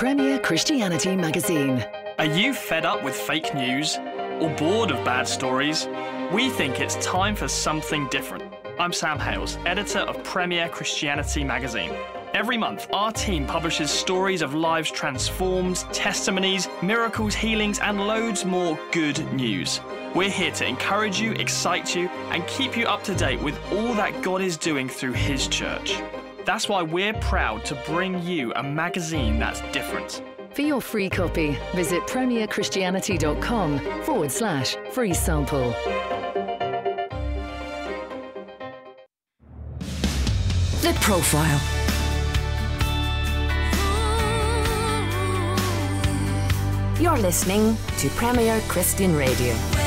Premier Christianity Magazine. Are you fed up with fake news or bored of bad stories? We think it's time for something different. I'm Sam Hailes, editor of Premier Christianity Magazine. Every month, our team publishes stories of lives transformed, testimonies, miracles, healings, and loads more good news. We're here to encourage you, excite you, and keep you up to date with all that God is doing through His church. That's why we're proud to bring you a magazine that's different. For your free copy, visit premierchristianity.com forward slash free sample. The Profile. You're listening to Premier Christian Radio.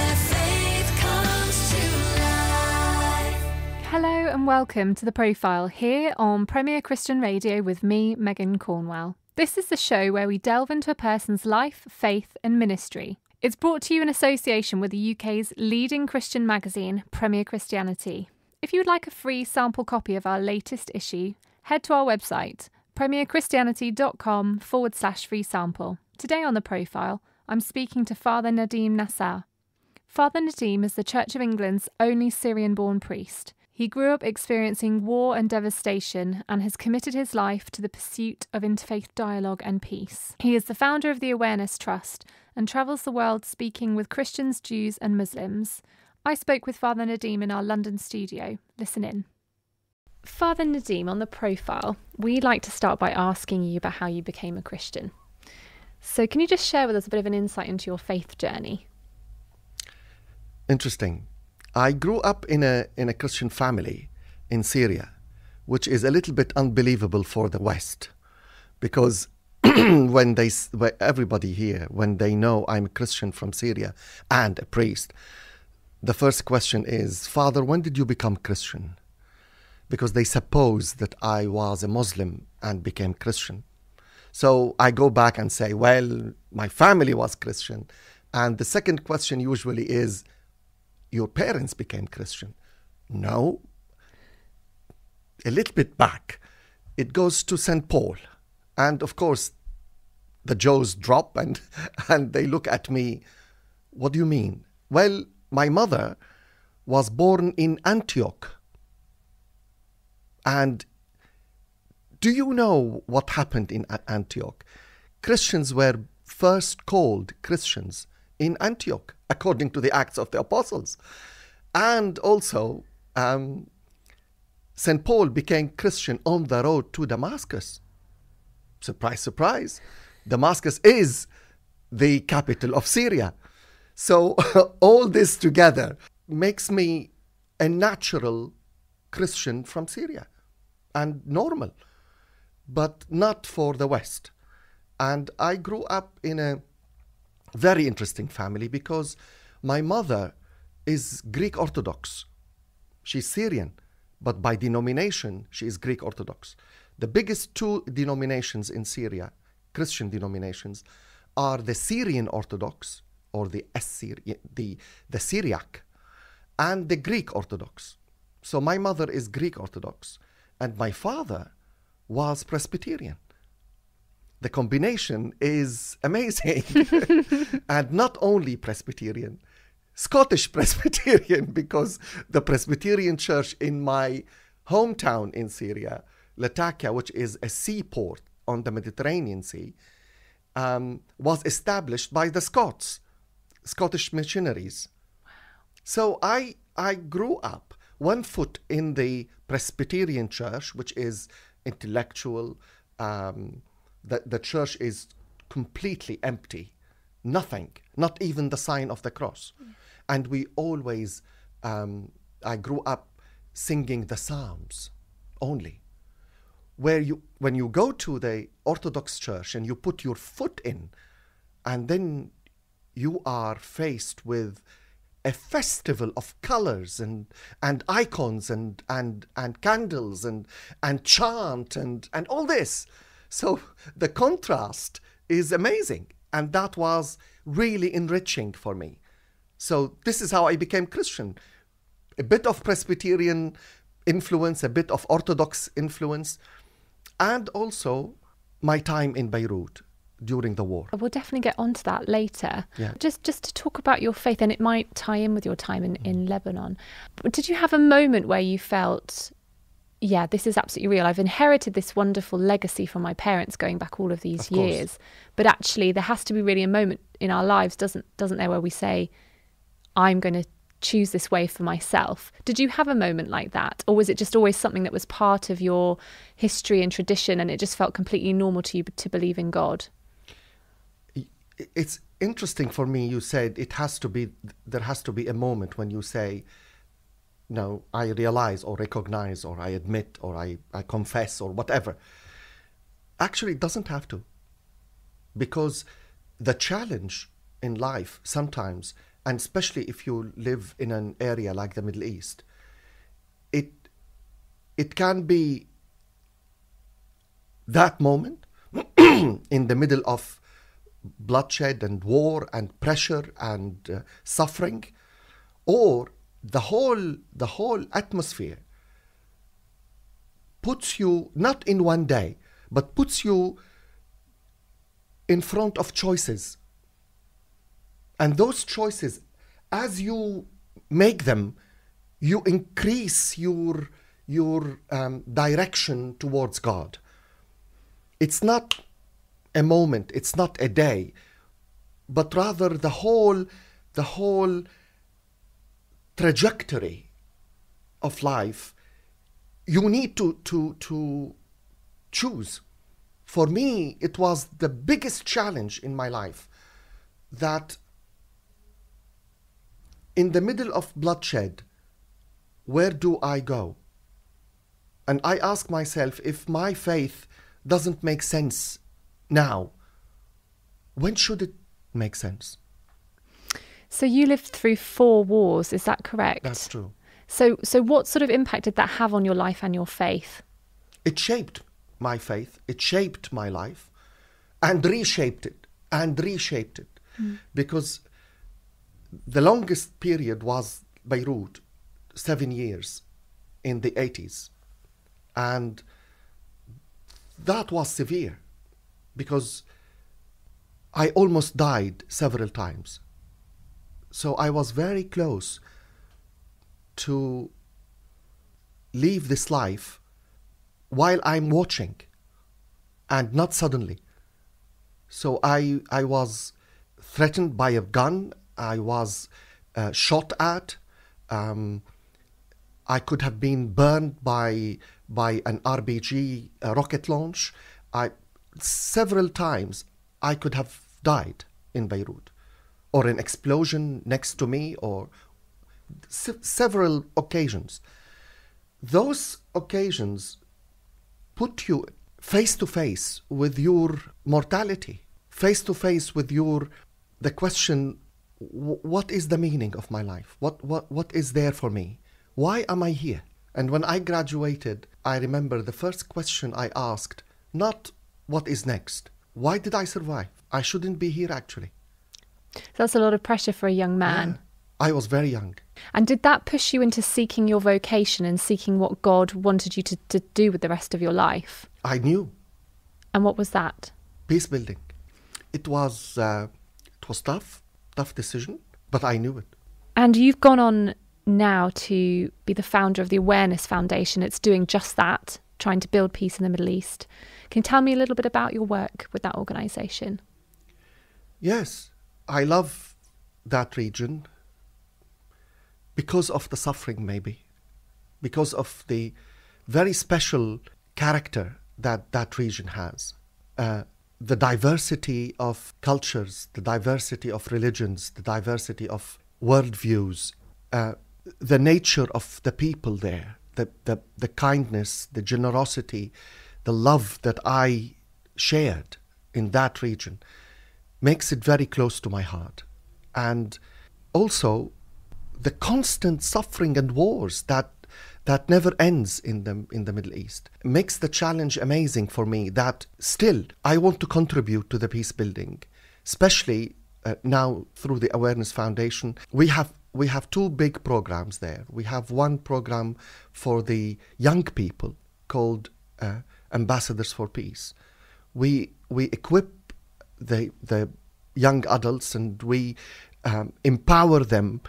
And welcome to The Profile here on Premier Christian Radio with me, Megan Cornwell. This is the show where we delve into a person's life, faith, and ministry. It's brought to you in association with the UK's leading Christian magazine, Premier Christianity. If you would like a free sample copy of our latest issue, head to our website, premierchristianity.com forward slash free sample. Today on The Profile, I'm speaking to Father Nadim Nassar. Father Nadim is the Church of England's only Syrian born priest. He grew up experiencing war and devastation and has committed his life to the pursuit of interfaith dialogue and peace. He is the founder of the Awareness Trust and travels the world speaking with Christians, Jews, and Muslims. I spoke with Father Nadim in our London studio. Listen in. Father Nadim, on the profile, we like to start by asking you about how you became a Christian. So, can you just share with us a bit of an insight into your faith journey? Interesting. I grew up in a in a Christian family in Syria, which is a little bit unbelievable for the West, because when they everybody here when they know I'm a Christian from Syria and a priest, the first question is, Father, when did you become Christian? Because they suppose that I was a Muslim and became Christian. So I go back and say, well, my family was Christian. And the second question usually is, your parents became Christian. No. A little bit back, it goes to St. Paul. And of course, the jaws drop and, and they look at me. What do you mean? Well, my mother was born in Antioch. And do you know what happened in Antioch? Christians were first called Christians in Antioch, according to the Acts of the Apostles. And also, um, St. Paul became Christian on the road to Damascus. Surprise, surprise. Damascus is the capital of Syria. So, all this together makes me a natural Christian from Syria and normal, but not for the West. And I grew up in a very interesting family because my mother is Greek Orthodox. She's Syrian, but by denomination, she is Greek Orthodox. The biggest two denominations in Syria, Christian denominations, are the Syrian Orthodox or the Assyri- the, the Syriac and the Greek Orthodox. So my mother is Greek Orthodox and my father was Presbyterian the combination is amazing. and not only Presbyterian, Scottish Presbyterian, because the Presbyterian church in my hometown in Syria, Latakia, which is a seaport on the Mediterranean Sea, um, was established by the Scots, Scottish missionaries. So I, I grew up one foot in the Presbyterian church, which is intellectual, um, the, the church is completely empty. Nothing, not even the sign of the cross. Mm. And we always, um, I grew up singing the Psalms only. Where you, when you go to the Orthodox Church and you put your foot in, and then you are faced with a festival of colors and and icons and and and candles and and chant and and all this so the contrast is amazing. And that was really enriching for me. So this is how I became Christian. A bit of Presbyterian influence, a bit of Orthodox influence, and also my time in Beirut. during the war. We'll definitely get onto that later. Yeah. Just just to talk about your faith, and it might tie in with your time in, in mm. Lebanon. Did you have a moment where you felt, yeah, this is absolutely real? I've inherited this wonderful legacy from my parents going back all of these Of years. But actually, there has to be really a moment in our lives, doesn't doesn't there, where we say, I'm going to choose this way for myself. Did you have a moment like that, or was it just always something that was part of your history and tradition, and it just felt completely normal to you to believe in God? it's interesting for me you said it has to be there has to be a moment when you say no i realize or recognize or i admit or i, I confess or whatever. Actually it doesn't have to. Because the challenge in life sometimes and especially if you live in an area like the middle east it it can be that moment in the middle of bloodshed and war and pressure and uh, suffering or the whole the whole atmosphere puts you not in one day but puts you in front of choices. And those choices as you make them you increase your your um, direction towards god. It's not a moment it's not a day but rather the whole the whole trajectory of life you need to to to choose. For me it was the biggest challenge in my life that in the middle of bloodshed where do i go? And i ask myself if my faith doesn't make sense now when should it make sense So you lived through four wars, is that correct? that's true. So so what sort of impact did that have on your life and your faith? it shaped my faith it shaped my life and reshaped it and reshaped it. Hmm. Because the longest period was beirut seven years in the 80s and that was severe because i almost died several times so i was very close to leave this life while I'm watching and not suddenly. So I, I was threatened by a gun, I was uh, shot at, um, I could have been burned by, by an RPG uh, rocket launch. I, several times I could have died in Beirut or an explosion next to me or se- several occasions. Those occasions put you face to face with your mortality, face to face with your the question what is the meaning of my life? What what what is there for me? Why am I here? And when I graduated, I remember the first question I asked not what is next? Why did I survive? I shouldn't be here actually. That's a lot of pressure for a young man. I was very young. And did that push you into seeking your vocation and seeking what God wanted you to, to do with the rest of your life? I knew And what was that? peace building. It was uh, it was tough, tough decision, but I knew it. And you've gone on now to be the founder of the Awareness Foundation. It's doing just that, trying to build peace in the Middle East. Can you tell me a little bit about your work with that organisation? Yes, I love that region because of the suffering, maybe, because of the very special character that that region has. Uh, the diversity of cultures, the diversity of religions, the diversity of worldviews, uh, the nature of the people there, the, the, the kindness, the generosity, the love that I shared in that region makes it very close to my heart. And also the constant suffering and wars that that never ends in the in the Middle East makes the challenge amazing for me that still I want to contribute to the peace building especially uh, now through the awareness foundation. We have we have two big programs there. We have one program for the young people called uh, ambassadors for peace. We we equip the, the young adults and we um, empower them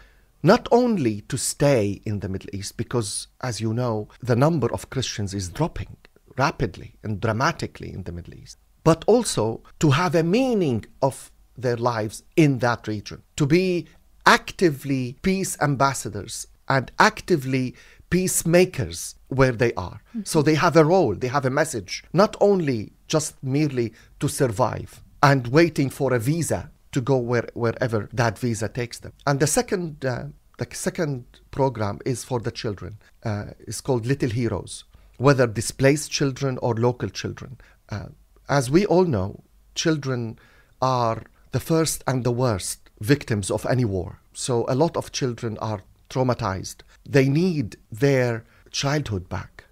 not only to stay in the Middle East, because as you know, the number of Christians is dropping rapidly and dramatically in the Middle East, but also to have a meaning of their lives in that region, to be actively peace ambassadors and actively peacemakers where they are. Mm-hmm. So they have a role, they have a message, not only just merely to survive and waiting for a visa to go where, wherever that visa takes them. And the second, uh, the second program is for the children. Uh, it's called Little Heroes, whether displaced children or local children. Uh, as we all know, children are the first and the worst victims of any war. So a lot of children are traumatized. They need their childhood back.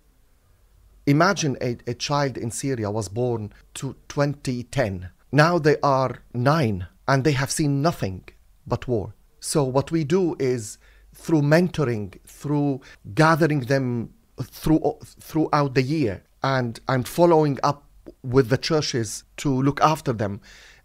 Imagine a, a child in Syria was born to 2010. Now they are nine and they have seen nothing but war. So what we do is through mentoring, through gathering them through throughout the year, and I'm following up with the churches to look after them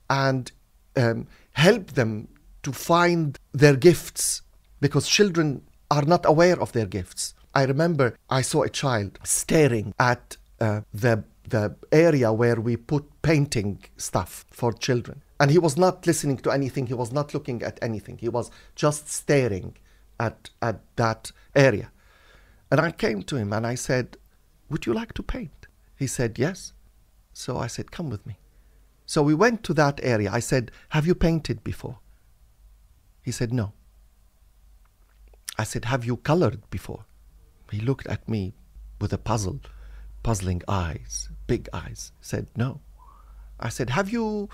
and um, help them to find their gifts because children are not aware of their gifts. I remember I saw a child staring at uh, the the area where we put painting stuff for children. And he was not listening to anything, he was not looking at anything, he was just staring at, at that area. And I came to him and I said, Would you like to paint? He said, Yes. So I said, Come with me. So we went to that area. I said, Have you painted before? He said, No. I said, Have you colored before? He looked at me with a puzzle, puzzling eyes, big eyes, said, No. I said, Have you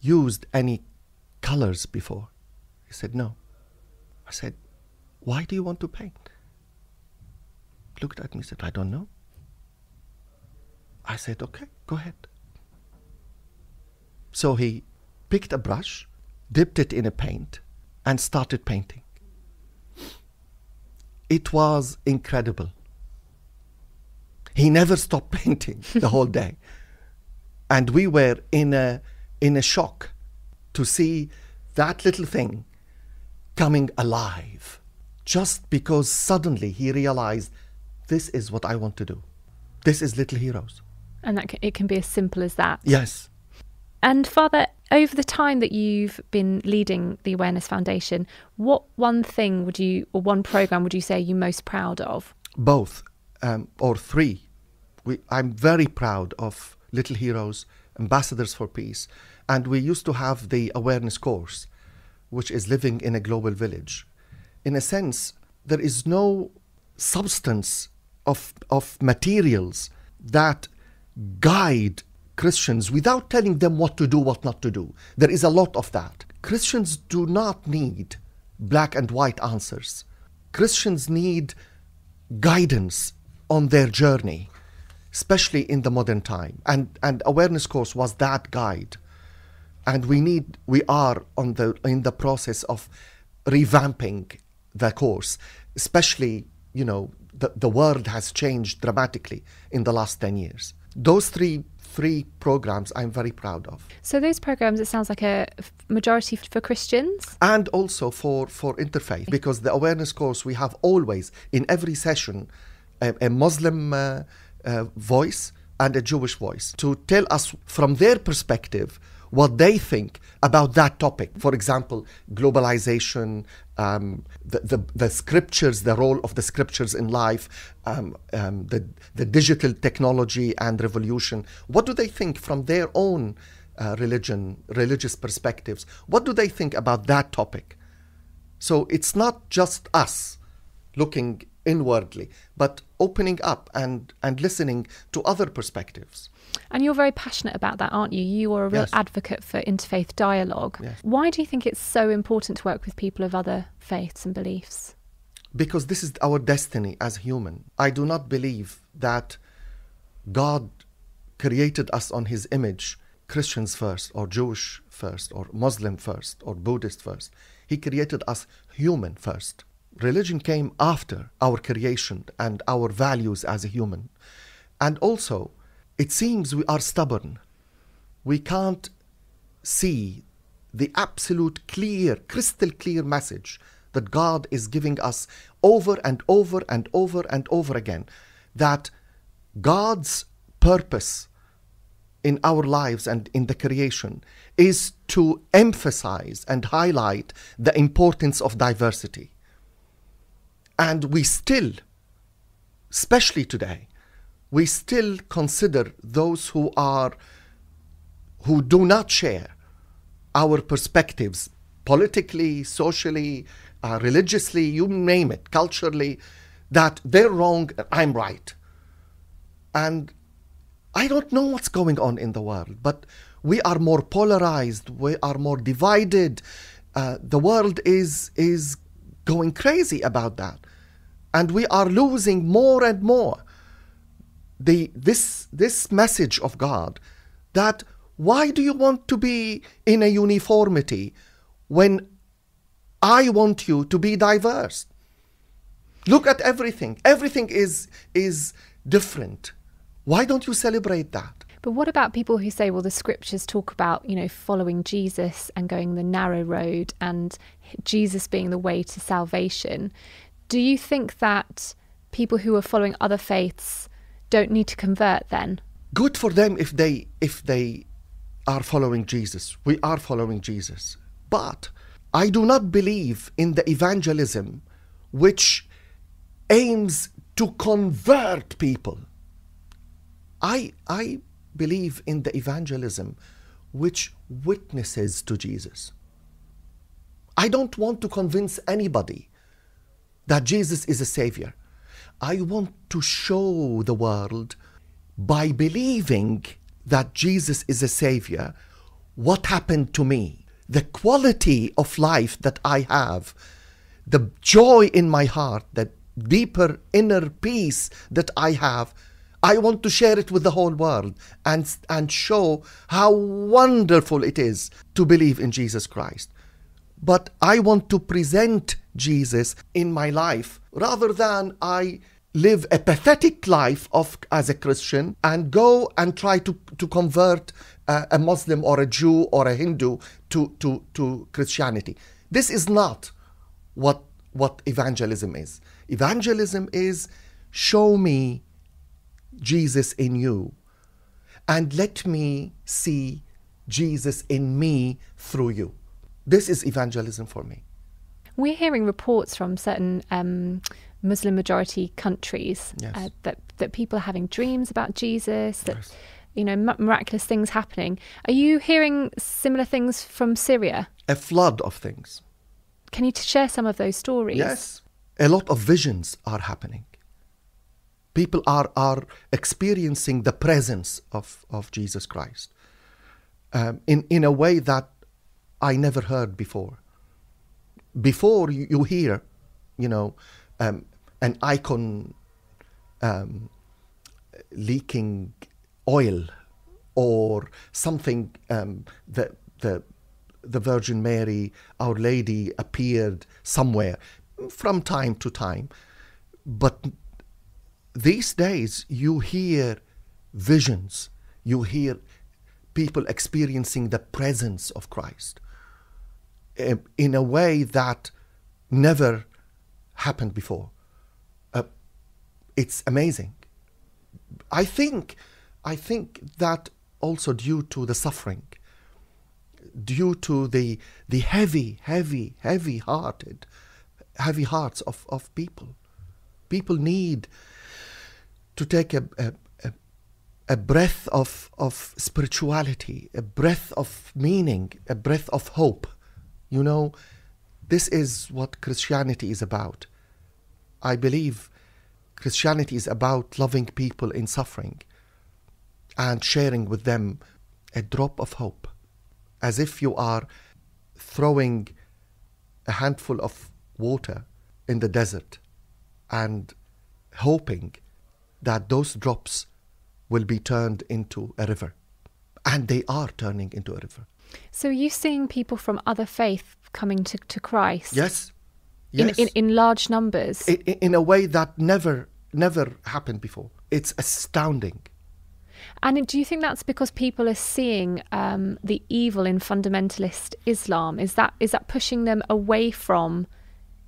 used any colors before? He said, No. I said, Why do you want to paint? Looked at me, said, I don't know. I said, Okay, go ahead. So he picked a brush, dipped it in a paint, and started painting. It was incredible. He never stopped painting the whole day. And we were in a in a shock to see that little thing coming alive just because suddenly he realized this is what I want to do. This is Little Heroes. And that can, it can be as simple as that. Yes. And Father, over the time that you've been leading the Awareness Foundation, what one thing would you, or one program would you say you're most proud of? Both, um, or three. We, I'm very proud of Little Heroes, Ambassadors for Peace, and we used to have the awareness course, which is living in a global village. In a sense, there is no substance of, of materials that guide Christians without telling them what to do, what not to do. There is a lot of that. Christians do not need black and white answers. Christians need guidance on their journey, especially in the modern time. And, and awareness course was that guide. And we need, we are on the, in the process of revamping the course, especially, you know, the, the world has changed dramatically in the last 10 years. Those three three programs I'm very proud of. So those programs, it sounds like a majority for Christians, and also for for interfaith, because the awareness course we have always in every session a, a Muslim uh, uh, voice and a Jewish voice to tell us from their perspective what they think about that topic. For example, globalization, um, the, the, the, scriptures, the role of the scriptures in life, um, um, the, the digital technology and revolution. What do they think from their own uh, religion, religious perspectives? What do they think about that topic? So it's not just us looking inwardly, but opening up and, and listening to other perspectives. And you're very passionate about that, aren't you? You are a real yes. advocate for interfaith dialogue. Yes. Why do you think it's so important to work with people of other faiths and beliefs? Because this is our destiny as human. I do not believe that God created us on his image, Christians first, or Jewish first, or Muslim first, or Buddhist first. He created us human first. Religion came after our creation and our values as a human. And also, it seems we are stubborn. We can't see the absolute clear, crystal clear message that God is giving us over and over and over and over again that God's purpose in our lives and in the creation is to emphasize and highlight the importance of diversity. And we still, especially today, we still consider those who are who do not share our perspectives politically, socially, uh, religiously, you name it, culturally, that they're wrong, I'm right. And I don't know what's going on in the world, but we are more polarized, we are more divided. Uh, the world is is going crazy about that, and we are losing more and more. The this this message of God that why do you want to be in a uniformity when I want you to be diverse? Look at everything. Everything is is different. Why don't you celebrate that? But what about people who say, well, the scriptures talk about, you know, following Jesus and going the narrow road and Jesus being the way to salvation? Do you think that people who are following other faiths don't need to convert then? Good for them if they if they are following Jesus. We are following Jesus. But I do not believe in the evangelism which aims to convert people. I, I believe in the evangelism which witnesses to Jesus. I don't want to convince anybody that Jesus is a savior. I want to show the world by believing that Jesus is a savior what happened to me, the quality of life that I have, the joy in my heart, the deeper inner peace that I have I want to share it with the whole world and, and show how wonderful it is to believe in Jesus Christ. But I want to present Jesus in my life rather than I live a pathetic life of as a Christian and go and try to, to convert a, a Muslim or a Jew or a Hindu to, to, to Christianity. This is not what, what evangelism is. Evangelism is show me Jesus in you, and let me see Jesus in me through you. This is evangelism for me. We're hearing reports from certain um, Muslim majority countries yes. uh, that that people are having dreams about Jesus, that Yes. you know miraculous things happening. Are you hearing similar things from Syria? A flood of things. Can you share some of those stories? Yes. A lot of visions are happening. People are, are experiencing the presence of, of Jesus Christ um, in, in a way that I never heard before. Before you, you hear, you know, um, an icon um, leaking oil or something um, the, the, the Virgin Mary, Our Lady, appeared somewhere from time to time. But these days, you hear visions, you hear people experiencing the presence of Christ eh, in a way that never happened before. Uh, it's amazing. I think, I think that also due to the suffering, due to the the heavy, heavy, heavy-hearted, heavy hearts of, of people. People need to take a, a, a, a breath of, of spirituality, a breath of meaning, a breath of hope. You know, this is what Christianity is about. I believe Christianity is about loving people in suffering and sharing with them a drop of hope, as if you are throwing a handful of water in the desert and hoping that those drops will be turned into a river. And they are turning into a river. So are you seeing people from other faith coming to, to Christ? Yes. In, in, in large numbers? in, in a way that never, never happened before. It's astounding. And do you think that's because people are seeing um, the evil in fundamentalist Islam? Is that is that pushing them away from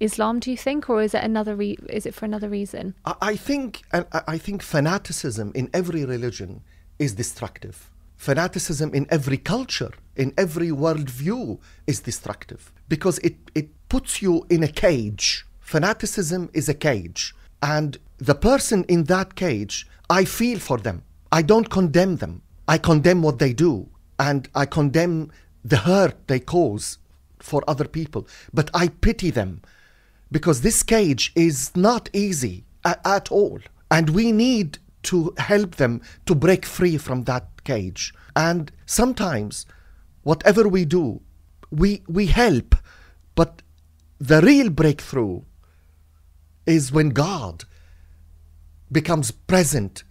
Islam? Do you think, or is it another? Re- is it for another reason? I, think, I I think fanaticism in every religion is destructive. Fanaticism in every culture, in every worldview, is destructive because it it puts you in a cage. Fanaticism is a cage, and the person in that cage, I feel for them. I don't condemn them. I condemn what they do, and I condemn the hurt they cause for other people. But I pity them because this cage is not easy at all. And we need to help them to break free from that cage. And sometimes, whatever we do, we, we help, but the real breakthrough is when God becomes present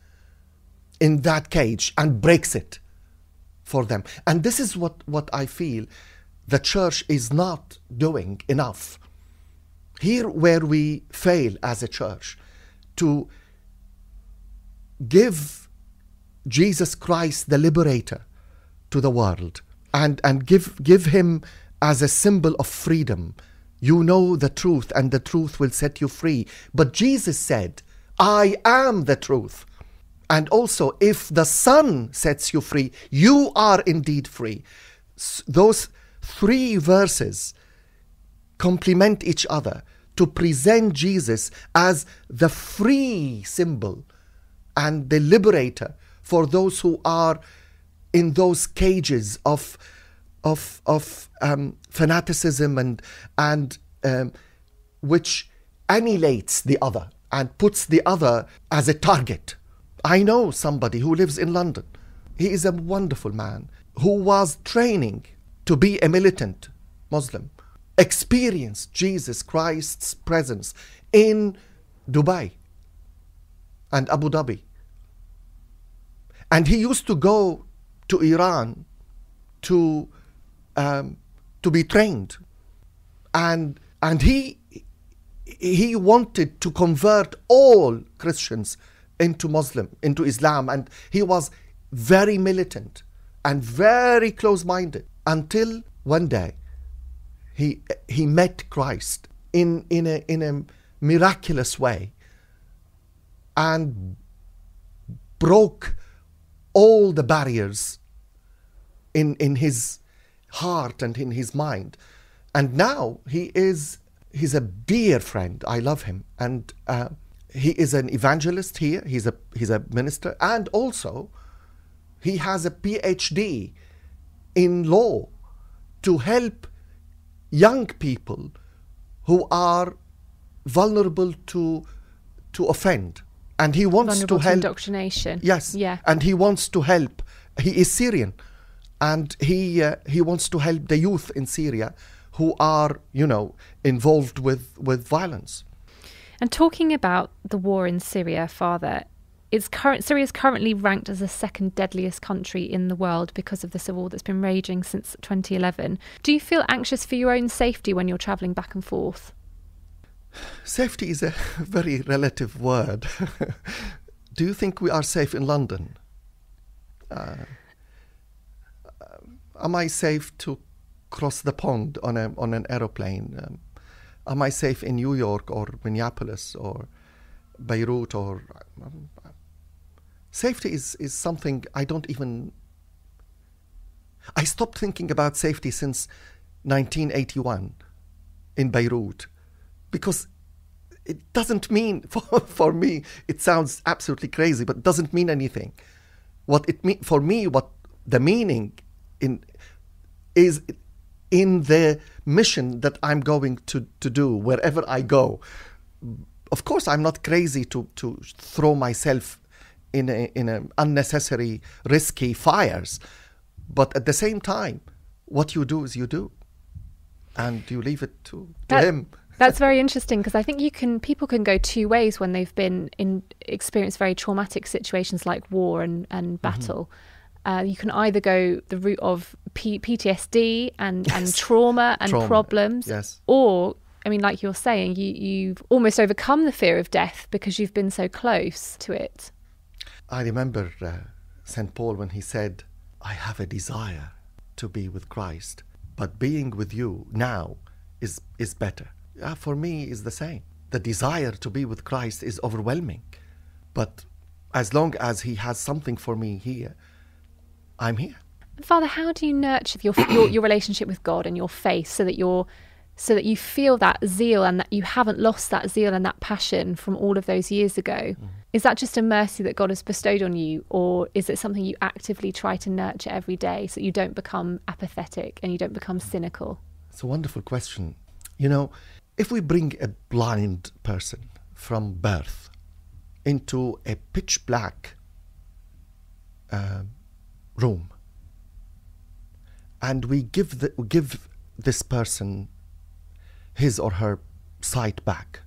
in that cage and breaks it for them. And this is what, what I feel the church is not doing enough. Here, where we fail as a church to give Jesus Christ, the liberator, to the world and, and give, give him as a symbol of freedom. You know the truth, and the truth will set you free. But Jesus said, I am the truth. And also, if the Son sets you free, you are indeed free. Those three verses complement each other to present Jesus as the free symbol and the liberator for those who are in those cages of of of um, fanaticism and and um, which annihilates the other and puts the other as a target. I know somebody who lives in London. He is a wonderful man who was training to be a militant Muslim, experienced Jesus Christ's presence in Dubai and Abu Dhabi. And he used to go to Iran to um, to be trained, and and he he wanted to convert all Christians into Muslim, into Islam, and he was very militant and very close-minded until one day he he met Christ in in a in a miraculous way and broke all the barriers in in his heart and in his mind. And now he is he's a dear friend. I love him. And uh, he is an evangelist here. He's a he's a minister. And also he has a phd in law to help young people who are vulnerable to to offend and he wants Vulnerable to to help indoctrination. Yes. Yeah. And he wants to help. He is Syrian, and he uh, he wants to help the youth in Syria who are you know involved with with violence. And talking about the war in Syria, Father, it's current Syria is currently ranked as the second deadliest country in the world because of the civil war that's been raging since 2011. Do you feel anxious for your own safety when you're travelling back and forth? Safety is a very relative word. Do you think we are safe in London? Uh, am I safe to cross the pond on a on an aeroplane? Um, am I safe in New York or Minneapolis or Beirut or um, safety is is something I don't even. I stopped thinking about safety since 1981 in Beirut because it doesn't mean for, for me it sounds absolutely crazy but doesn't mean anything what it mean for me what the meaning in is in the mission that i'm going to, to do wherever i go of course i'm not crazy to, to throw myself in a, in a unnecessary risky fires but at the same time what you do is you do and you leave it to, to That- him That's very interesting because I think you can people can go two ways when they've been in experienced very traumatic situations like war and Mm-hmm. and battle. Uh, you can either go the route of P- PTSD and, and trauma and Trauma, problems, yes. or I mean, like you're saying, you you've almost overcome the fear of death because you've been so close to it. I remember uh, St. Paul when he said, I have a desire to be with Christ, but being with you now is, is better. Yeah, for me, is the same. The desire to be with Christ is overwhelming. But as long as He has something for me here, I'm here. Father, how do you nurture your, your your relationship with God and your faith so that you're so that you feel that zeal and that you haven't lost that zeal and that passion from all of those years ago? Mm-hmm. Is that just a mercy that God has bestowed on you, or is it something you actively try to nurture every day so you don't become apathetic and you don't become cynical? It's a wonderful question. You know, if we bring a blind person from birth into a pitch black uh, room and we give the, give this person his or her sight back,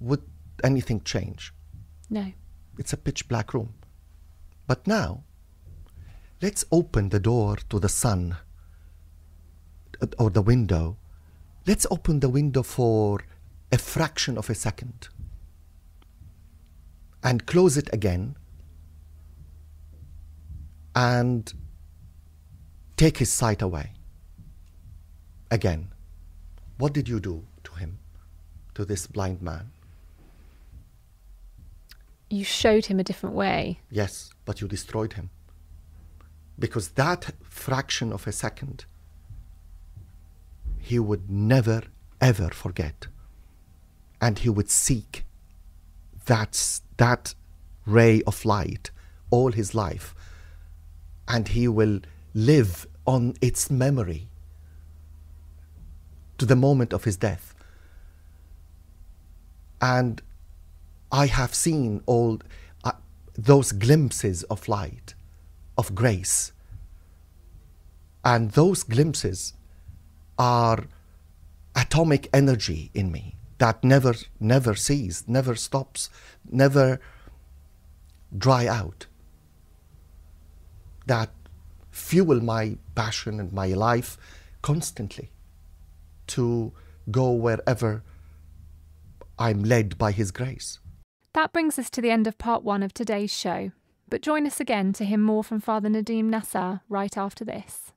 would anything change? No. It's a pitch black room. But now, let's open the door to the sun uh, or the window. Let's open the window for a fraction of a second and close it again and take his sight away. Again, what did you do to him, to this blind man? You showed him a different way. Yes, but you destroyed him. Because that fraction of a second, he would never, ever forget. And he would seek that, that ray of light all his life. And he will live on its memory to the moment of his death. And I have seen all uh, those glimpses of light, of grace. And those glimpses are atomic energy in me that never, never ceases, never stops, never dry out. That fuel my passion and my life constantly to go wherever I'm led by His grace. That brings us to the end of part one of today's show. But join us again to hear more from Father Nadim Nassar right after this.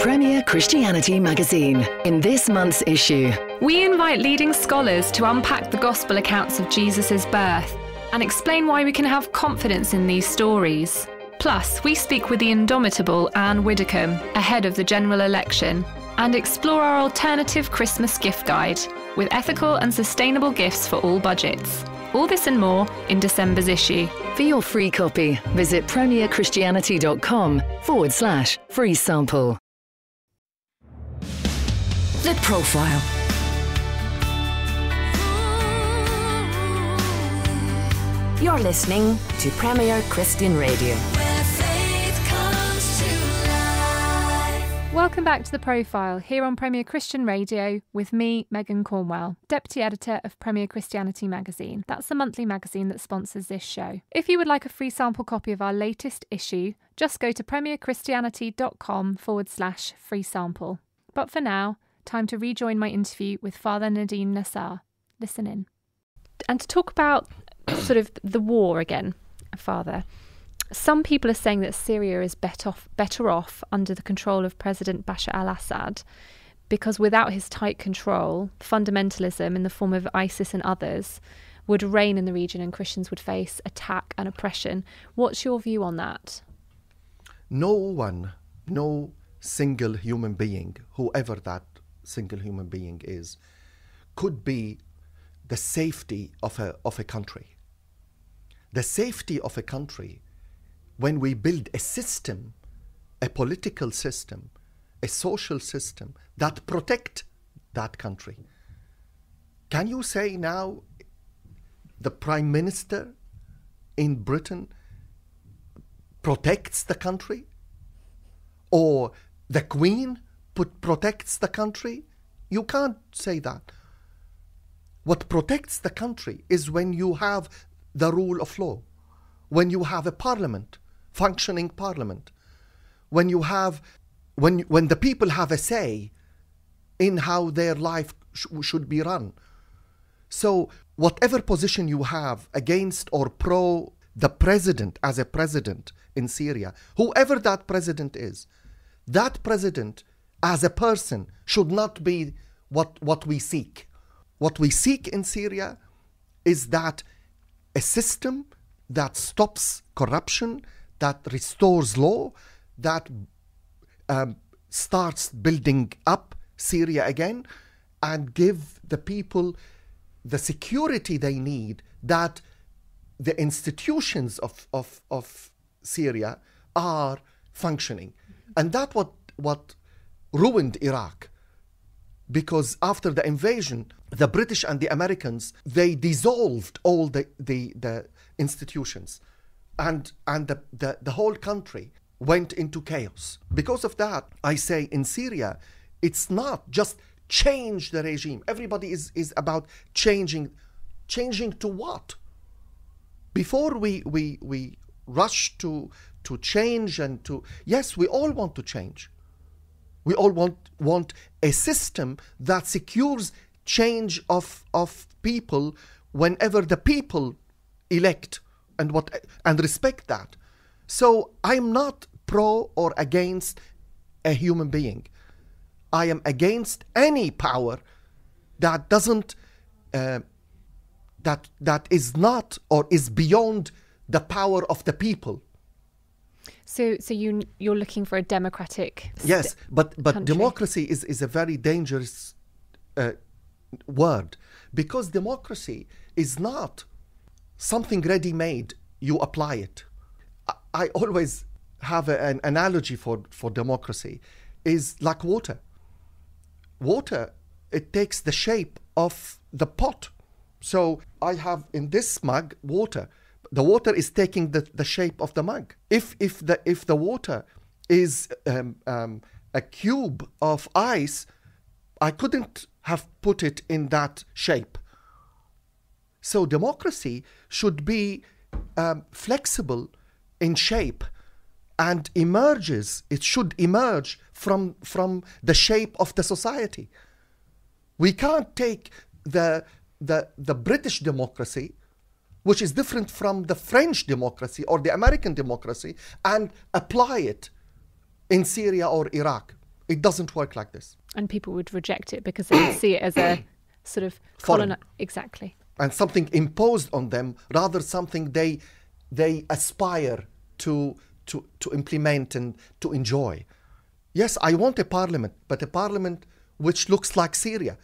Premier Christianity Magazine. In this month's issue, we invite leading scholars to unpack the gospel accounts of Jesus' birth and explain why we can have confidence in these stories. Plus, we speak with the indomitable Anne Widdecombe ahead of the general election and explore our alternative Christmas gift guide with ethical and sustainable gifts for all budgets. All this and more in December's issue. For your free copy, visit premierchristianity.com forward slash free sample. The Profile. You're listening to Premier Christian Radio. Welcome back to The Profile here on Premier Christian Radio with me, Megan Cornwell, Deputy Editor of Premier Christianity Magazine. That's the monthly magazine that sponsors this show. If you would like a free sample copy of our latest issue, just go to premierchristianity.com forward slash free sample. But for now, time to rejoin my interview with Father Nadim Nassar. Listen in. And to talk about sort of the war again, Father. Some people are saying that Syria is better off, better off under the control of President Bashar al Assad because without his tight control, fundamentalism in the form of ISIS and others would reign in the region and Christians would face attack and oppression. What's your view on that? No one, no single human being, whoever that single human being is, could be the safety of a, of a country. The safety of a country when we build a system, a political system, a social system that protect that country. Can you say now the prime minister in Britain protects the country? Or the queen put, protects the country? You can't say that. What protects the country is when you have the rule of law, when you have a parliament, functioning parliament, when you have, when, when the people have a say in how their life sh- should be run. So, whatever position you have against or pro the president as a president in Syria, whoever that president is, that president as a person should not be what, what we seek. What we seek in Syria is that a system that stops corruption, that restores law, that um, starts building up Syria again, and give the people the security they need that the institutions of, of, of Syria are functioning. And that what what ruined Iraq. Because after the invasion, the British and the Americans, they dissolved all the, the, the institutions. And, and the, the, the whole country went into chaos. Because of that, I say in Syria, it's not just change the regime. Everybody is, is about changing. Changing to what? Before we, we, we rush to, to change and to, yes, we all want to change. We all want, want a system that secures change of, of people whenever the people elect and what and respect that. So I'm not pro or against a human being. I am against any power that doesn't uh, that that is not or is beyond the power of the people. So, so you you're looking for a democratic. Yes, but but country. democracy is is a very dangerous uh, word because democracy is not something ready-made. You apply it. I, always have an analogy for for democracy is like water. Water it takes the shape of the pot. So I have in this mug water the water is taking the, the shape of the mug. If if the if the water is um, um, a cube of ice, I couldn't have put it in that shape. So democracy should be um, flexible in shape and emerges. It should emerge from from the shape of the society. We can't take the the the British democracy which is different from the French democracy or the American democracy, and apply it in Syria or Iraq. It doesn't work like this. And people would reject it because they see it as a sort of Foreign. Exactly. And something imposed on them, rather something they they aspire to to to implement and to enjoy. Yes, I want a parliament, but a parliament which looks like Syria,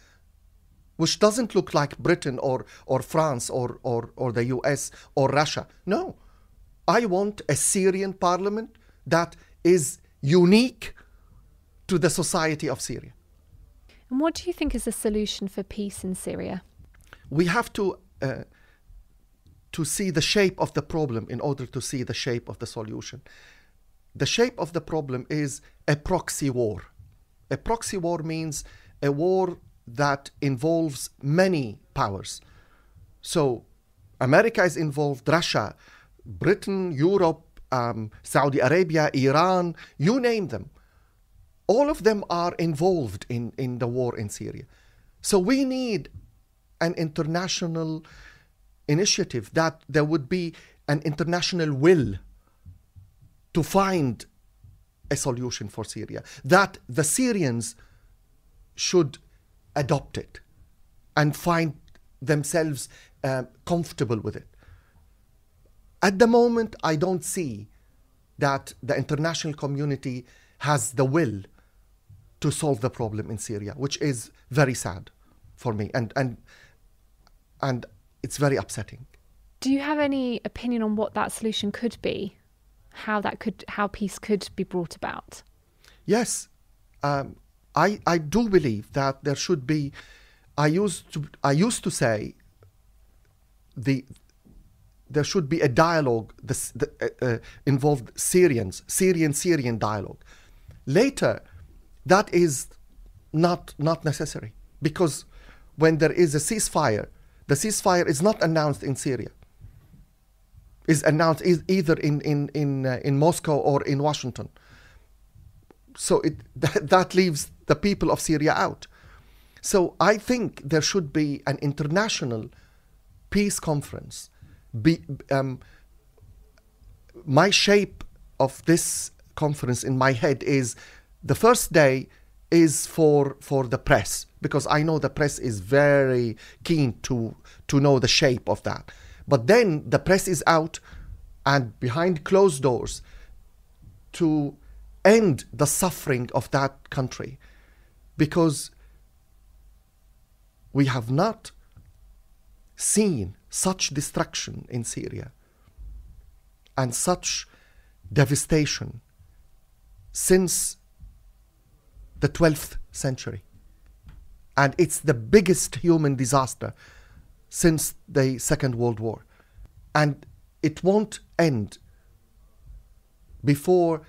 which doesn't look like Britain or, or France or, or, or the US or Russia. No. I want a Syrian parliament that is unique to the society of Syria. And what do you think is the solution for peace in Syria? We have to, uh, to see the shape of the problem in order to see the shape of the solution. The shape of the problem is a proxy war. A proxy war means a war that involves many powers. So, America is involved, Russia, Britain, Europe, um, Saudi Arabia, Iran, you name them. All of them are involved in, in the war in Syria. So, we need an international initiative that there would be an international will to find a solution for Syria, that the Syrians should adopt it and find themselves uh, comfortable with it. At the moment, I don't see that the international community has the will to solve the problem in Syria, which is very sad for me and, and, and it's very upsetting. Do you have any opinion on what that solution could be? How that could, how peace could be brought about? Yes, um, I, I do believe that there should be. I used to I used to say. The there should be a dialogue this, the, uh, uh, involved Syrians Syrian Syrian dialogue. Later, that is not not necessary because when there is a ceasefire, the ceasefire is not announced in Syria. Is announced either in in in uh, in Moscow or in Washington so it that, that leaves the people of Syria out. So I think there should be an international peace conference, be, um, my shape of this conference in my head is the first day is for for the press because I know the press is very keen to to know the shape of that. But then the press is out and behind closed doors to end the suffering of that country because we have not seen such destruction in Syria and such devastation since the 12th century. And it's the biggest human disaster since the Second World War. And it won't end before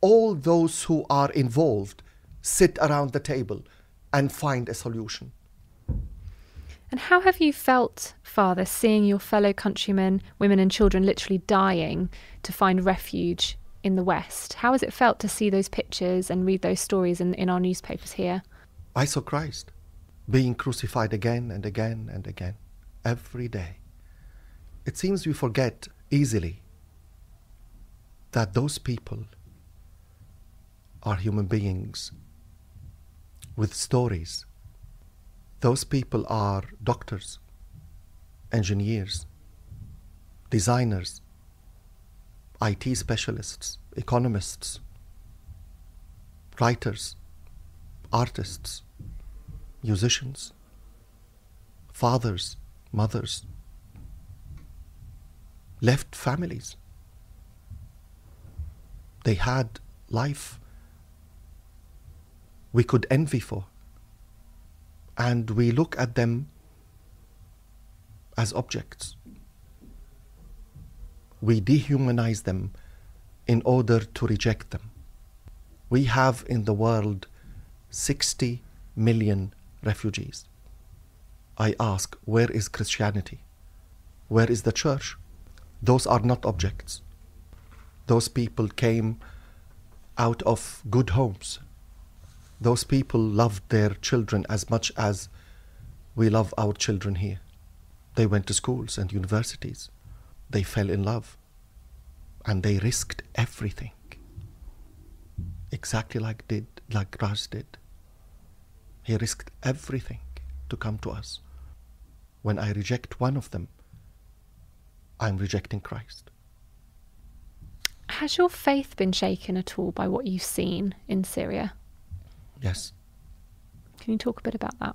all those who are involved sit around the table and find a solution. And how have you felt, Father, seeing your fellow countrymen, women, and children literally dying to find refuge in the West? How has it felt to see those pictures and read those stories in, in our newspapers here? I saw Christ being crucified again and again and again, every day. It seems we forget easily that those people are human beings with stories. Those people are doctors, engineers, designers, IT specialists, economists, writers, artists, musicians, fathers, mothers, left families. They had life we could envy for. And we look at them as objects. We dehumanize them in order to reject them. We have in the world 60 million refugees. I ask, where is Christianity? Where is the church? Those are not objects. Those people came out of good homes, those people loved their children as much as we love our children here. They went to schools and universities. They fell in love. And they risked everything. Exactly like did like Raj did. He risked everything to come to us. When I reject one of them, I'm rejecting Christ. Has your faith been shaken at all by what you've seen in Syria? Yes. Can you talk a bit about that?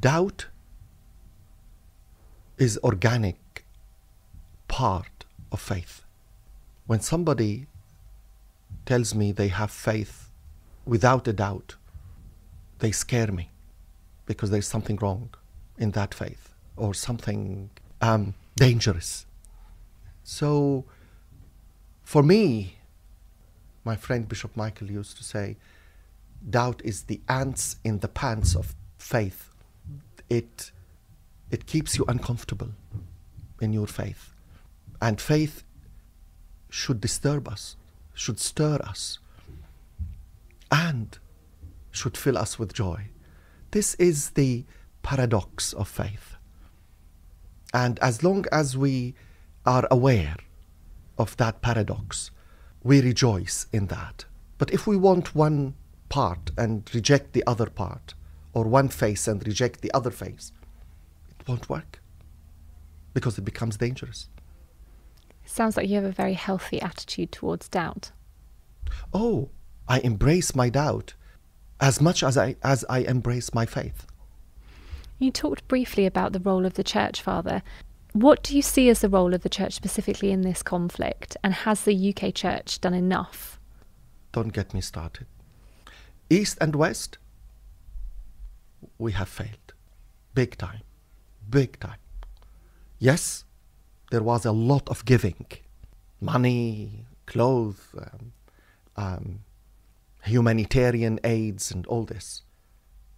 Doubt is organic part of faith. When somebody tells me they have faith without a doubt, they scare me because there's something wrong in that faith or something um, dangerous. So, for me, my friend Bishop Michael used to say, doubt is the ants in the pants of faith. It, it keeps you uncomfortable in your faith. And faith should disturb us, should stir us, and should fill us with joy. This is the paradox of faith. And as long as we are aware of that paradox, we rejoice in that. But if we want one part and reject the other part, or one face and reject the other face, it won't work because it becomes dangerous. Sounds like you have a very healthy attitude towards doubt. Oh, I embrace my doubt as much as I, as I embrace my faith. You talked briefly about the role of the church father. What do you see as the role of the church specifically in this conflict, and has the UK church done enough? Don't get me started. East and West, we have failed. Big time. Big time. Yes, there was a lot of giving money, clothes, um, um, humanitarian aids, and all this.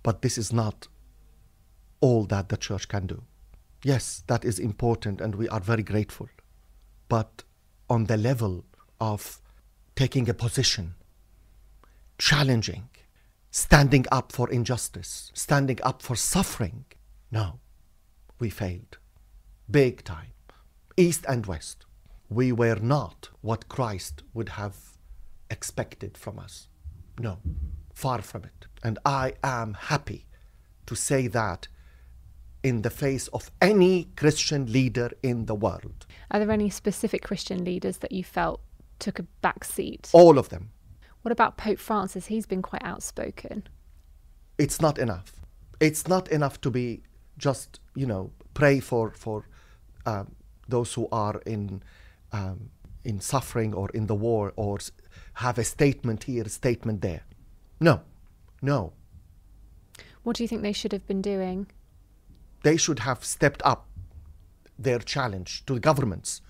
But this is not all that the church can do. Yes, that is important, and we are very grateful. But on the level of taking a position, challenging, standing up for injustice, standing up for suffering, no, we failed. big time, east and west. We were not what Christ would have expected from us. No, far from it. And I am happy to say that in the face of any Christian leader in the world. Are there any specific Christian leaders that you felt took a back seat? All of them. What about Pope Francis? He's been quite outspoken. It's not enough. It's not enough to be just, you know, pray for for um, those who are in um, in suffering or in the war or have a statement here, a statement there. No, no. What do you think they should have been doing? They should have stepped up their challenge to the governments.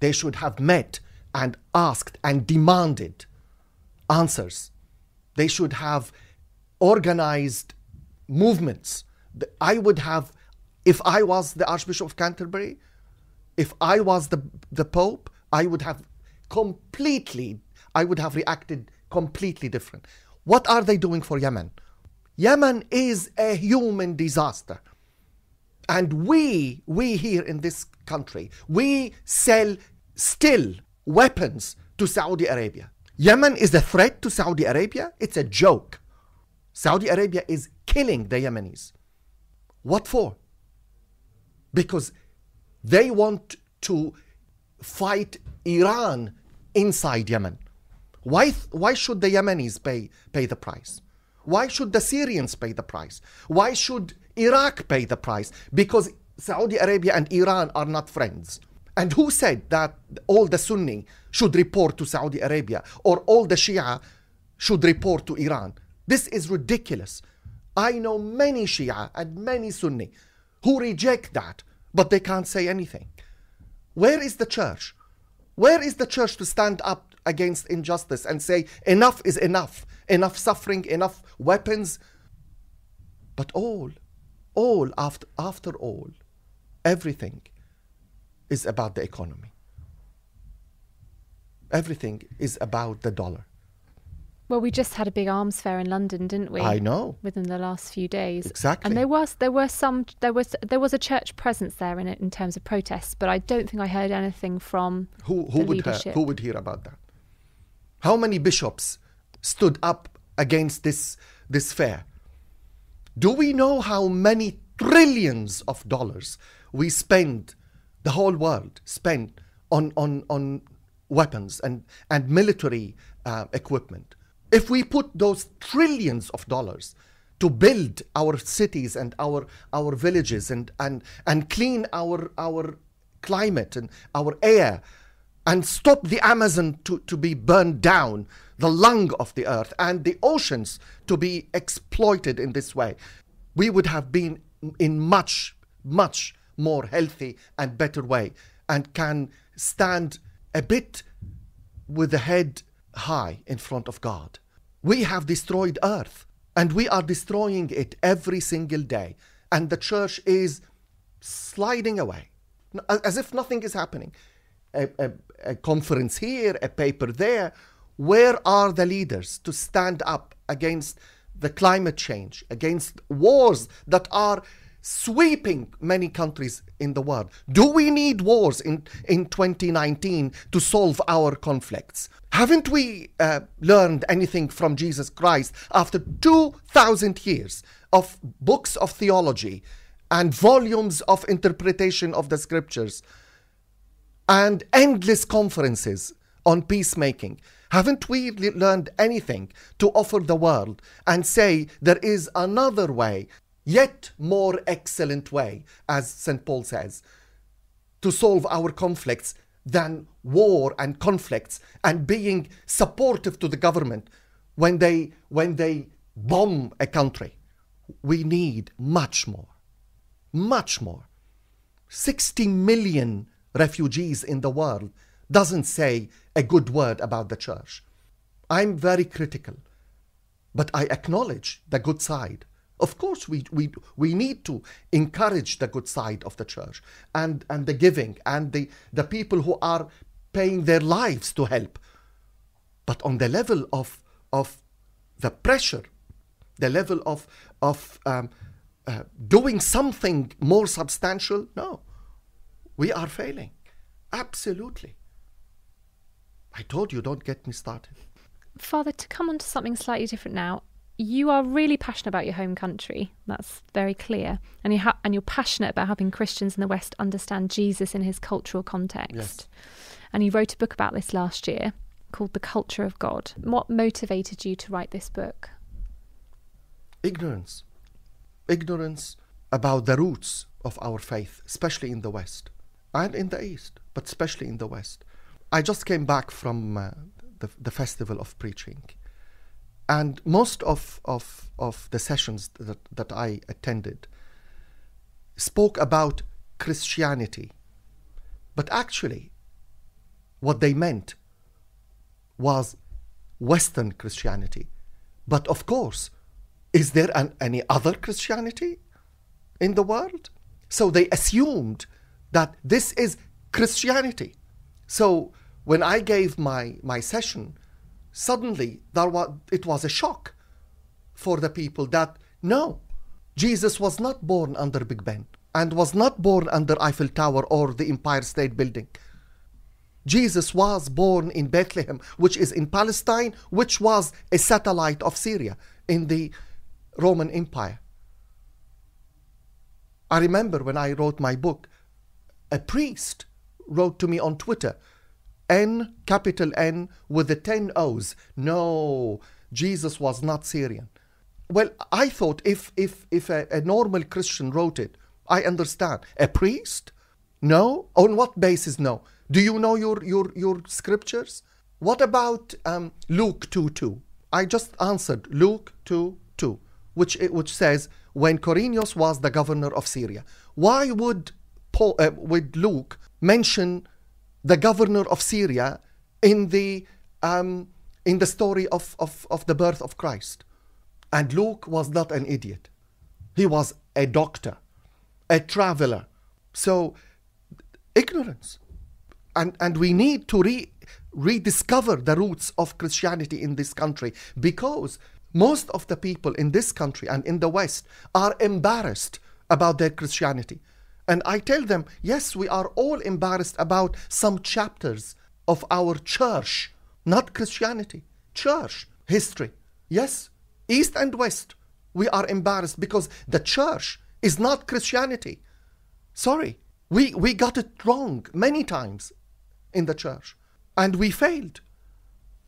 They should have met and asked and demanded answers. They should have organized movements. I would have, if I was the Archbishop of Canterbury, if I was the, the Pope, I would have completely, I would have reacted completely different. What are they doing for Yemen? Yemen is a human disaster. And we, we here in this country, we sell still weapons to Saudi Arabia. Yemen is a threat to Saudi Arabia. It's a joke. Saudi Arabia is killing the Yemenis. What for? Because they want to fight Iran inside Yemen. Why, why should the Yemenis pay, pay the price? Why should the Syrians pay the price? Why should Iraq pay the price? Because Saudi Arabia and Iran are not friends. And who said that all the Sunni should report to Saudi Arabia or all the Shia should report to Iran? This is ridiculous. I know many Shia and many Sunni who reject that, but they can't say anything. Where is the church? Where is the church to stand up against injustice and say, enough is enough, enough suffering, enough weapons? But all, all, after, after all, everything is about the economy. Everything is about the dollar. Well, we just had a big arms fair in London, didn't we? I know. Within the last few days, Exactly. And there was there were some there was there was a church presence there in it in terms of protests, but I don't think I heard anything from Who, who, the would hear, who would hear about that? How many bishops stood up against this, this fair? Do we know how many trillions of dollars we spend, the whole world spend on, on, on weapons and, and military uh, equipment? If we put those trillions of dollars to build our cities and our, our villages and, and, and clean our, our climate and our air and stop the Amazon to, to be burned down, the lung of the earth, and the oceans to be exploited in this way, we would have been in much, much more healthy and better way and can stand a bit with the head high in front of God. We have destroyed earth and we are destroying it every single day. And the church is sliding away as if nothing is happening. A, a, a conference here, a paper there. Where are the leaders to stand up against the climate change, against wars that are sweeping many countries in the world. Do we need wars in, in 2019 to solve our conflicts? Haven't we uh, learned anything from Jesus Christ after 2,000 years of books of theology and volumes of interpretation of the scriptures and endless conferences on peacemaking? Haven't we learned anything to offer the world and say there is another way yet more excellent way, as St. Paul says, to solve our conflicts than war and conflicts and being supportive to the government when they when they bomb a country. We need much more. Much more. 60 million refugees in the world doesn't say a good word about the church. I'm very critical, but I acknowledge the good side. Of course, we, we, we need to encourage the good side of the church and, and the giving and the, the people who are paying their lives to help. But on the level of, of the pressure, the level of, of um, uh, doing something more substantial, no. We are failing. Absolutely. I told you, don't get me started. Father, to come on to something slightly different now, you are really passionate about your home country. That's very clear, and you ha- and you're passionate about helping Christians in the West understand Jesus in his cultural context. Yes. And you wrote a book about this last year called "The Culture of God." What motivated you to write this book? Ignorance, ignorance about the roots of our faith, especially in the West and in the East, but especially in the West. I just came back from uh, the, the festival of preaching. And most of, of, of the sessions that, that I attended spoke about Christianity. But actually, what they meant was Western Christianity. But of course, is there an, any other Christianity in the world? So they assumed that this is Christianity. So when I gave my, my session, suddenly there was, it was a shock for the people that no, Jesus was not born under Big Ben and was not born under Eiffel Tower or the Empire State Building. Jesus was born in Bethlehem, which is in Palestine, which was a satellite of Syria in the Roman Empire. I remember when I wrote my book, a priest wrote to me on Twitter, N, capital N, with the 10 O's. No, Jesus was not Syrian. Well, I thought if, if, if a, a normal Christian wrote it, I understand. A priest? No? On what basis no? Do you know your, your, your scriptures? What about um, Luke 2 2? I just answered Luke 2 2, which, which says, when Quirinius was the governor of Syria. Why would, Paul, uh, would Luke mention the governor of Syria in the, um, in the story of, of, of the birth of Christ. And Luke was not an idiot. He was a doctor, a traveler. So, ignorance. And, and we need to re, rediscover the roots of Christianity in this country because most of the people in this country and in the West are embarrassed about their Christianity. And I tell them, yes, we are all embarrassed about some chapters of our church, not Christianity, church history. Yes, East and West, we are embarrassed because the church is not Christianity. Sorry, we, we got it wrong many times in the church and we failed.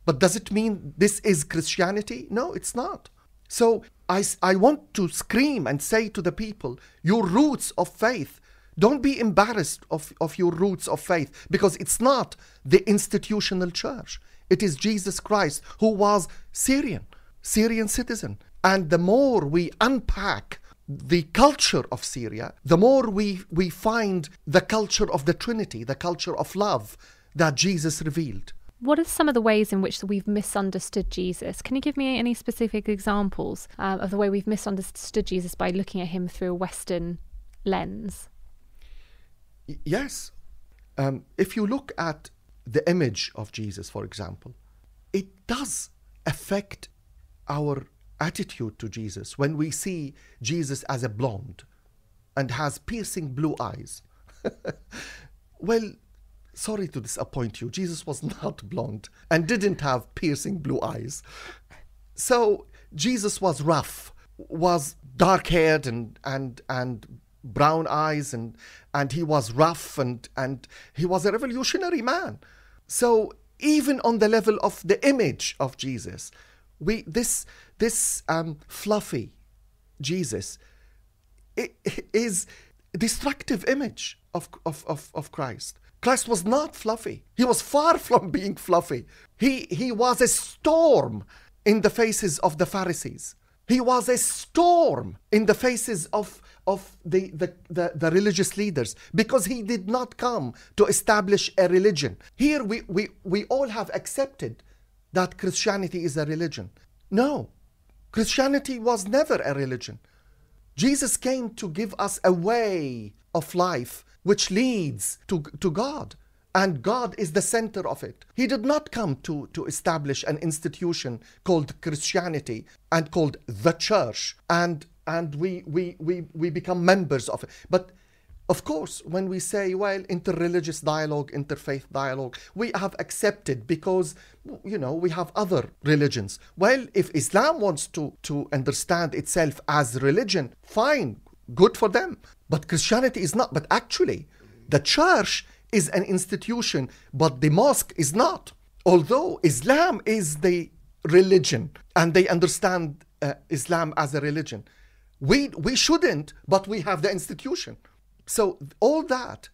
But does it mean this is Christianity? No, it's not. So I, I want to scream and say to the people, your roots of faith don't be embarrassed of, of your roots of faith because it's not the institutional church. It is Jesus Christ who was Syrian, Syrian citizen. And the more we unpack the culture of Syria, the more we, we find the culture of the Trinity, the culture of love that Jesus revealed. What are some of the ways in which we've misunderstood Jesus? Can you give me any specific examples uh, of the way we've misunderstood Jesus by looking at him through a Western lens? Yes. Um, if you look at the image of Jesus, for example, it does affect our attitude to Jesus when we see Jesus as a blonde and has piercing blue eyes. well, sorry to disappoint you, Jesus was not blonde and didn't have piercing blue eyes. So Jesus was rough, was dark haired and, and, and brown eyes and and he was rough and and he was a revolutionary man. So even on the level of the image of jesus we this this um, fluffy jesus it, it is destructive image of, of, of, of christ. Christ was not fluffy. He was far from being fluffy. He he was a storm in the faces of the pharisees he was a storm in the faces of of the, the, the, the, religious leaders because he did not come to establish a religion. Here we, we, we all have accepted that Christianity is a religion. No, Christianity was never a religion. Jesus came to give us a way of life which leads to, to God. And God is the center of it. He did not come to, to establish an institution called Christianity and called the church and and we, we, we, we become members of it. But Of course, when we say, well, interreligious dialogue, interfaith dialogue, we have accepted because, you know, we have other religions. Well, if Islam wants to, to understand itself as religion, fine, good for them. But Christianity is not. But actually, the church is an institution, but the mosque is not. Although Islam is the religion and they understand uh, Islam as a religion, we, we shouldn't, but we have the institution. So all that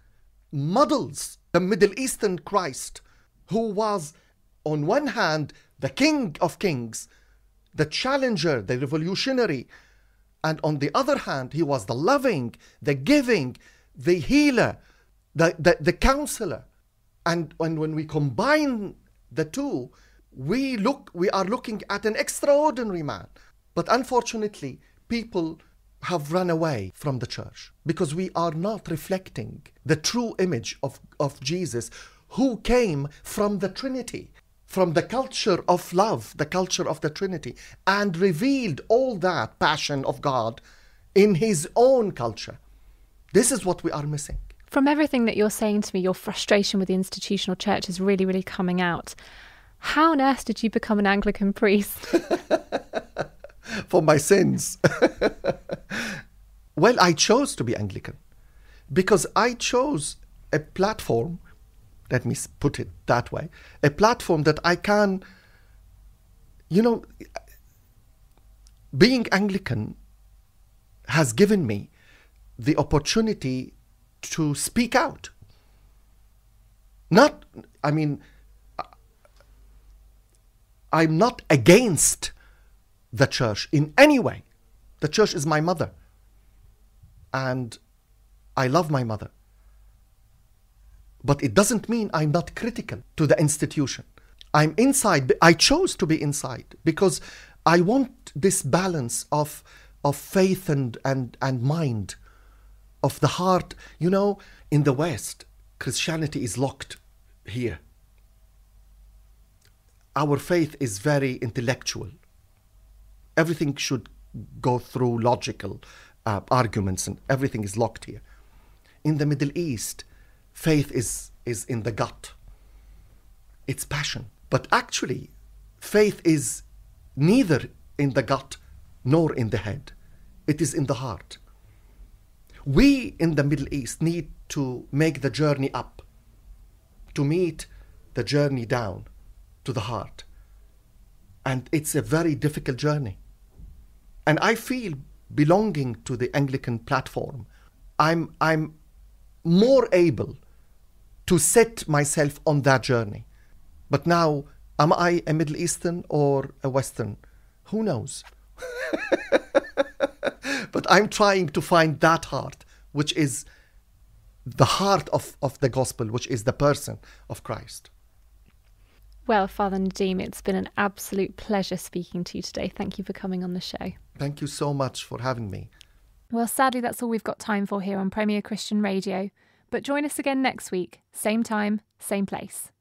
muddles the Middle Eastern Christ, who was, on one hand, the King of Kings, the challenger, the revolutionary, and on the other hand, he was the loving, the giving, the healer, the, the, the counselor. And, and when we combine the two, we look we are looking at an extraordinary man. But unfortunately, people have run away from the church because we are not reflecting the true image of, of Jesus who came from the Trinity, from the culture of love, the culture of the Trinity, and revealed all that passion of God in his own culture. This is what we are missing. From everything that you're saying to me, your frustration with the institutional church is really, really coming out. How on earth did you become an Anglican priest? for my sins. well, I chose to be Anglican because I chose a platform, let me put it that way, a platform that I can, you know, being Anglican has given me the opportunity to speak out. Not, I mean, I'm not against the church in any way. The church is my mother. And I love my mother. But it doesn't mean I'm not critical to the institution. I'm inside. I chose to be inside because I want this balance of, of faith and, and, and mind, of the heart. You know, in the West, Christianity is locked here. Our faith is very intellectual everything should go through logical uh, arguments and everything is locked here. In the Middle East, faith is, is in the gut, it's passion. But actually, faith is neither in the gut nor in the head, it is in the heart. We in the Middle East need to make the journey up to meet the journey down to the heart. And it's a very difficult journey. And I feel belonging to the Anglican platform, I'm, I'm more able to set myself on that journey. But now, am I a Middle Eastern or a Western? Who knows? but I'm trying to find that heart, which is the heart of, of the gospel, which is the person of Christ. Well, Father Nadim, it's been an absolute pleasure speaking to you today. Thank you for coming on the show. Thank you so much for having me. Well, sadly, that's all we've got time for here on Premier Christian Radio. But join us again next week, same time, same place.